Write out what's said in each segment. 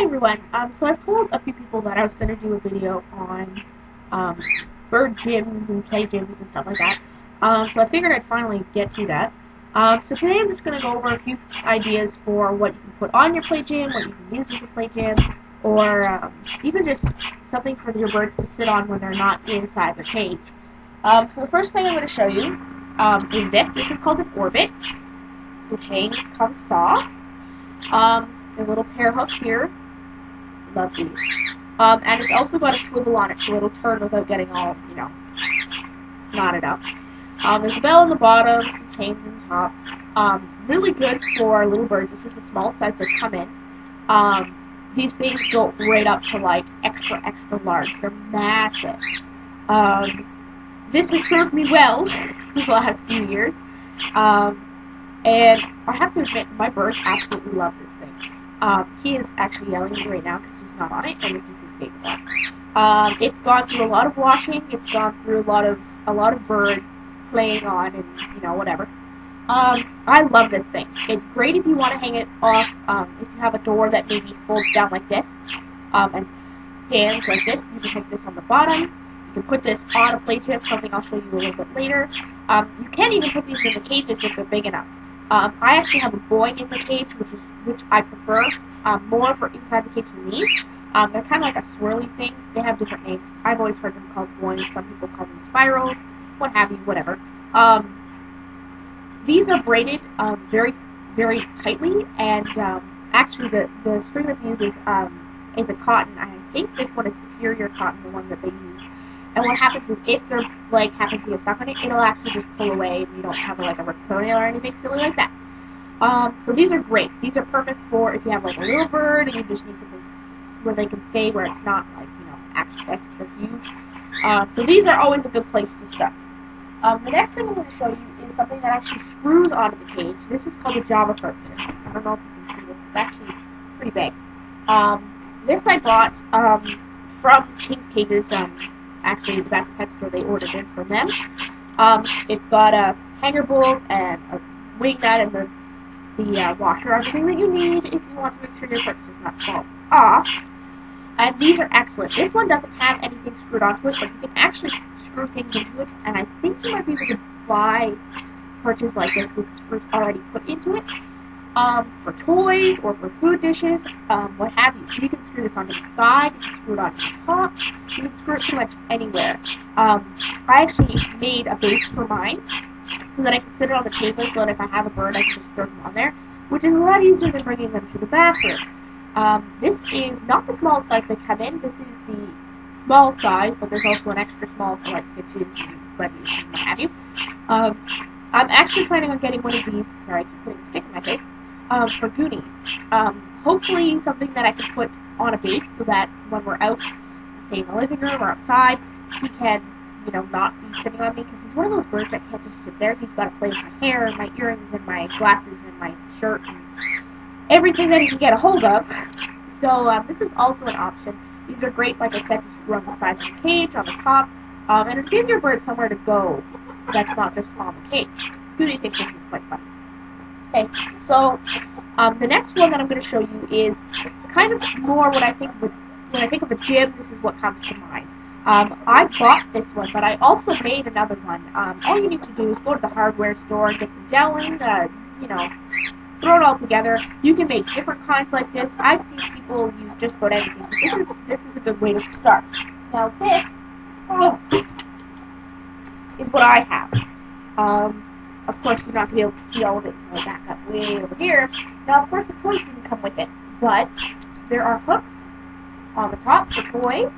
Hi everyone. Um, so I've told a few people that I was going to do a video on um, bird gyms and play gyms and stuff like that. Um, so I figured I'd finally get to that. Um, so today I'm just going to go over a few ideas for what you can put on your play gym, what you can use with your play gym, or um, even just something for your birds to sit on when they're not inside the cage. Um, so the first thing I'm going to show you um, is this. This is called an orbit, which hangs come saw. Um, a little pair hook here. Love these. Um, and it's also got a swivel on it so it'll turn without getting all, you know, knotted up. Um, there's a bell on the bottom, some chains on top. Um, really good for little birds. This is a small size that come in. Um, these things go right up to like extra, extra large. They're massive. Um, this has served me well the last few years. Um, and I have to admit, my birds absolutely love this thing. Um, he is actually yelling at me right now because not on it, and this is his favorite one. Um, it's gone through a lot of washing. It's gone through a lot of a lot of bird playing on, and you know whatever. Um, I love this thing. It's great if you want to hang it off. Um, if you have a door that maybe folds down like this um, and stands like this, you can hang this on the bottom. You can put this on a play gym, something I'll show you a little bit later. Um, you can even put these in the cages if they're big enough. Um, I actually have a Boing in the cage, which is which I prefer um, more for inside the than these. Um, they're kind of like a swirly thing. They have different names. I've always heard them called Boings. Some people call them spirals, what have you, whatever. Um, these are braided um, very, very tightly, and um, actually the, the string that they use is, um, is a cotton. I think this one is superior cotton, the one that they use. And what happens is if their leg happens to get stuck on it, it'll actually just pull away and you don't have like a rip toenail or anything silly like that. Um, so these are great. These are perfect for if you have like a little bird and you just need something where they can stay where it's not like, you know, extra, extra huge. Um, so these are always a good place to start. Um, the next thing I'm going to show you is something that actually screws onto the cage. This is called a Java perch. I don't know if you can see this. It's actually pretty big. Um, this I bought um, from King's Cages. Um, actually, the best pet store they ordered it from them. It's got a hanger bolt and a wing nut and the the uh, washer, everything that you need if you want to make sure your perch does not fall off. And these are excellent. This one doesn't have anything screwed onto it, but you can actually screw things into it. And I think you might be able to buy perches like this with screws already put into it. Um, for toys or for food dishes, um, what have you. So you can screw this onto the side, you can screw it onto the top, you can screw it pretty much anywhere. Um, I actually made a base for mine so that I can sit it on the table so that if I have a bird I can just throw them on there, which is a lot easier than bringing them to the bathroom. Um, this is not the small size they come in, this is the small size, but there's also an extra small for like bitches and buddies and what have you. Um, I'm actually planning on getting one of these, sorry I keep putting a stick in my face, um, for Goonie. Um, hopefully something that I can put on a base so that when we're out, say in the living room or outside, he can you know, not be sitting on me because he's one of those birds that can't just sit there. He's got to play with my hair and my earrings and my glasses and my shirt and everything that he can get a hold of. So um, this is also an option. These are great, like I said, screw on the sides of the cage, on the top, um, and give your bird somewhere to go that's not just on the cage. Goonie thinks this is quite fun. Okay, so um, the next one that I'm going to show you is kind of more what I think of a, when I think of a gym. This is what comes to mind. Um, I bought this one, but I also made another one. Um, all you need to do is go to the hardware store, get some dowelling, uh, you know, throw it all together. You can make different kinds like this. I've seen people use just about anything. This is this is a good way to start. Now this oh, is what I have. Um, of course, you're not going to be able to see all of it until I back up way over here. Now, of course, the toys didn't come with it, but there are hooks on the top for toys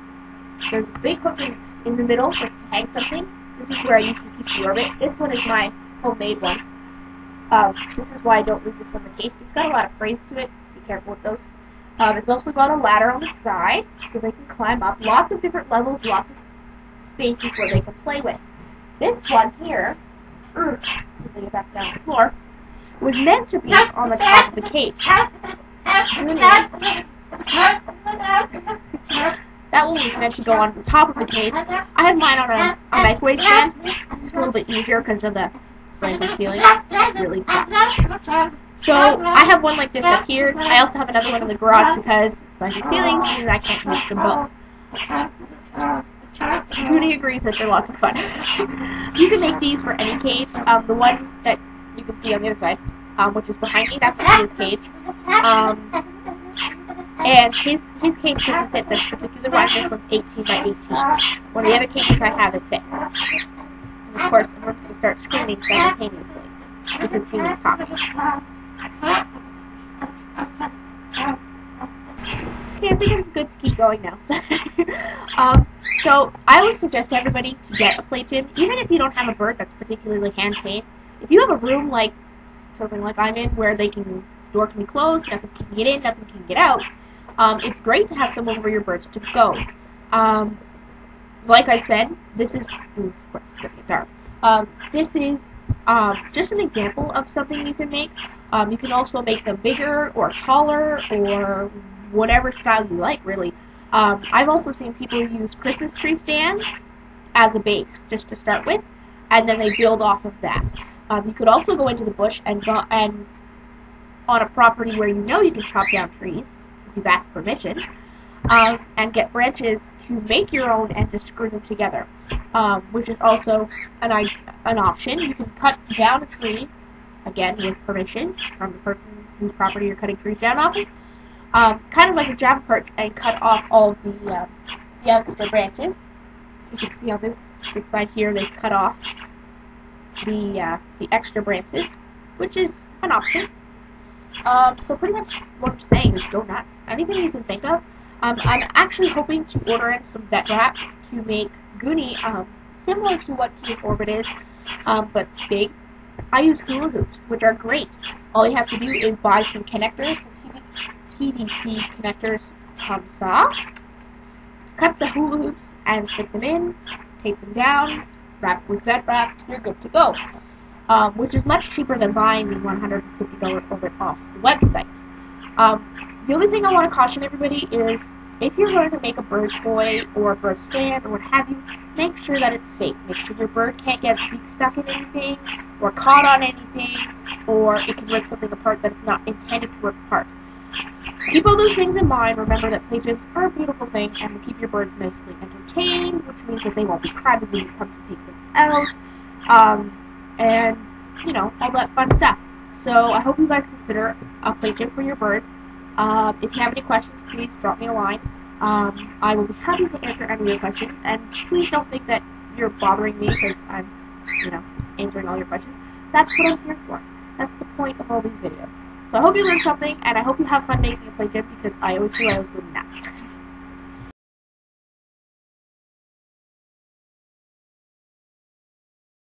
there's a big hook in, in the middle to hang something. This is where I usually keep the orbit. This one is my homemade one. Um, this is why I don't leave this one in the case. It's got a lot of frames to it. Be careful with those. Um, it's also got a ladder on the side so they can climb up. Lots of different levels, lots of spaces where they can play with. This one here, er, back down on the floor, was meant to be on the top of the cage. That one was meant to go on the top of the cage. I have mine on a, a microwave stand. It's a little bit easier because of the slanted ceiling. It really sucks. So I have one like this up here. I also have another one in the garage because slanted ceiling means I can't mix them both. Judy agrees that they're lots of fun. you can make these for any cage. Um, the one that you can see on the other side, um, which is behind me, that's his cage. Um, and his his cage doesn't fit this particular one. This one's 18 by 18. One of the other cages I have, it fits. And of course, everyone's going to start screaming simultaneously because he talking. Okay, I think it's good to keep going now. um, so I would suggest to everybody to get a play gym, even if you don't have a bird that's particularly hand trained. If you have a room like something like I'm in, where they can door can be closed, nothing can get in, nothing can get out. Um, it's great to have somewhere for your birds to go. Um, like I said, this is. Um, this is um, just an example of something you can make. Um, you can also make them bigger or taller or whatever style you like, really. Um, I've also seen people use Christmas tree stands as a base, just to start with, and then they build off of that. Um, you could also go into the bush and and on a property where you know you can chop down trees, you've asked permission, um, and get branches to make your own and to screw them together, um, which is also an, an option. You can cut down a tree, again with permission from the person whose property you're cutting trees down off of, um, kind of like a Java perch, and cut off all the, uh, the extra branches. You can see on this, this side here they cut off the uh, the extra branches, which is an option. Um, so pretty much what I'm saying is go nuts. Anything you can think of. Um, I'm actually hoping to order in some vet wrap to make Goonie um, similar to what his orbit is, um, but big. I use hula hoops, which are great. All you have to do is buy some connectors, some PVC connectors from saw, cut the hula hoops and stick them in, tape them down, wrap with vet wrap, you're good to go um, which is much cheaper than buying the $150 orbit off the website. Um, the only thing I want to caution everybody is if you're going to make a bird toy or a bird stand or what have you, make sure that it's safe. Make sure your bird can't get stuck in anything or caught on anything or it can rip something apart that's not intended to rip apart. Keep all those things in mind. Remember that play are a beautiful thing and will keep your birds nicely entertained, which means that they won't be crying when you come to take them out. Um, and you know all that fun stuff. So I hope you guys consider a play gym for your birds. Uh, if you have any questions, please drop me a line. Um, I will be happy to answer any of your questions. And please don't think that you're bothering me because I'm, you know, answering all your questions. That's what I'm here for. That's the point of all these videos. So I hope you learned something, and I hope you have fun making a play gym because I always do. I always